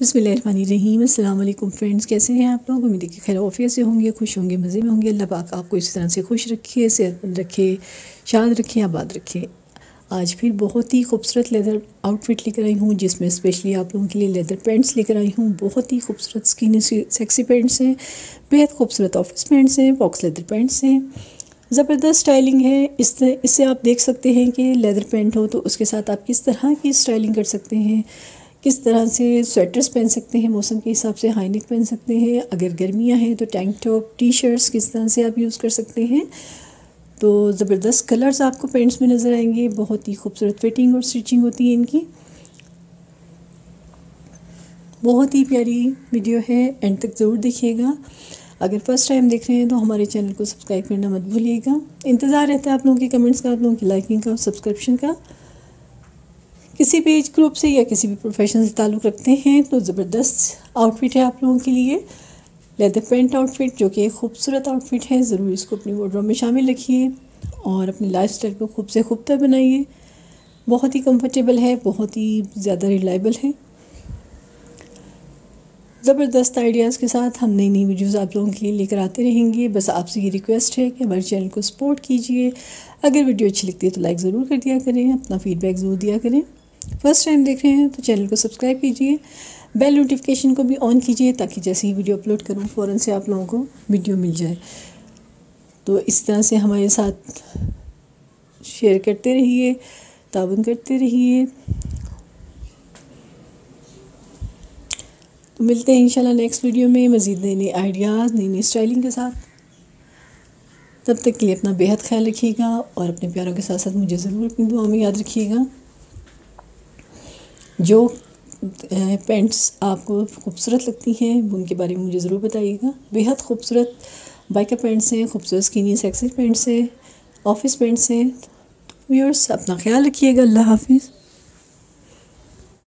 बसमीम अल्लाम फ्रेंड्स, कैसे हैं आप लोग? उम्मीद की खैर ऑफिया से होंगे, खुश होंगे, मज़े में होंगे। अल्लाह पाक आपको इस तरह से खुश रखे, सेहतमंद रखे शाद रखे, आबाद रखे। आज फिर बहुत ही खूबसूरत लेदर आउटफिट लेकर आई हूँ, जिसमें स्पेशली आप लोगों के लिए लेदर पैंट्स लेकर आई हूँ। बहुत ही खूबसूरत, स्किन सेक्सी पैंट्स हैं, बेहद खूबसूरत ऑफ़िस पैंट्स हैं बॉक्स लेदर पैंट्स हैं। ज़बरदस्त स्टाइलिंग है। इस इससे आप देख सकते हैं कि लेदर पैंट हो तो उसके साथ आप किस तरह की स्टाइलिंग कर सकते हैं। किस तरह से स्वेटर्स पहन सकते हैं, मौसम के हिसाब से हाई नेक पहन सकते हैं, अगर गर्मियाँ हैं तो टैंक टॉप टी शर्ट्स किस तरह से आप यूज़ कर सकते हैं। तो ज़बरदस्त कलर्स आपको पेंट्स में नज़र आएँगे, बहुत ही खूबसूरत फिटिंग और स्टिचिंग होती है इनकी। बहुत ही प्यारी वीडियो है एंड तक ज़रूर देखिएगा। अगर फ़र्स्ट टाइम देख रहे हैं तो हमारे चैनल को सब्सक्राइब करना मत भूलिएगा। इंतज़ार रहता है आप लोगों के कमेंट्स का, आप लोगों की लाइकिंग का और सब्सक्रिप्शन का। किसी भी एज ग्रुप से या किसी भी प्रोफेशन से ताल्लुक़ रखते हैं तो ज़बरदस्त आउटफिट है आप लोगों के लिए। लेदर पेंट आउटफिट जो कि एक खूबसूरत आउटफिट है, ज़रूर इसको अपनी वार्ड्रोब में शामिल रखिए और अपनी लाइफ स्टाइल को खूब से खूबतर बनाइए। बहुत ही कंफर्टेबल है, बहुत ही ज़्यादा रिलायबल है। ज़बरदस्त आइडियाज़ के साथ हम नई नई वीडियोज़ आप लोगों के लिए लेकर आते रहेंगे। बस आपसे ये रिक्वेस्ट है कि हमारे चैनल को सपोर्ट कीजिए। अगर वीडियो अच्छी लगती है तो लाइक ज़रूर कर दिया करें, अपना फीडबैक ज़रूर दिया करें। फ़र्स्ट टाइम देख रहे हैं तो चैनल को सब्सक्राइब कीजिए। बेल नोटिफिकेशन को भी ऑन कीजिए, ताकि जैसे ही वीडियो अपलोड करूँ फ़ौर से आप लोगों को वीडियो मिल जाए। तो इस तरह से हमारे साथ शेयर करते रहिए ताउन करते रहिए। तो मिलते हैं इंशाल्लाह नेक्स्ट वीडियो में, मज़ीद नए नए आइडियाज़ नई नई स्टाइलिंग के साथ। तब तक के लिए अपना बेहद ख्याल रखिएगा और अपने प्यारों के साथ साथ मुझे ज़रूर अपनी दुआ में याद रखिएगा। जो पेंट्स आपको खूबसूरत लगती हैं, उनके बारे में मुझे ज़रूर बताइएगा। बेहद खूबसूरत बाइकर पेंट्स हैं, खूबसूरत स्किनी सेक्सी पेंट्स हैं ऑफ़िस पेंट्स हैं। व्यूअर्स अपना ख्याल रखिएगा, अल्लाह हाफिज़।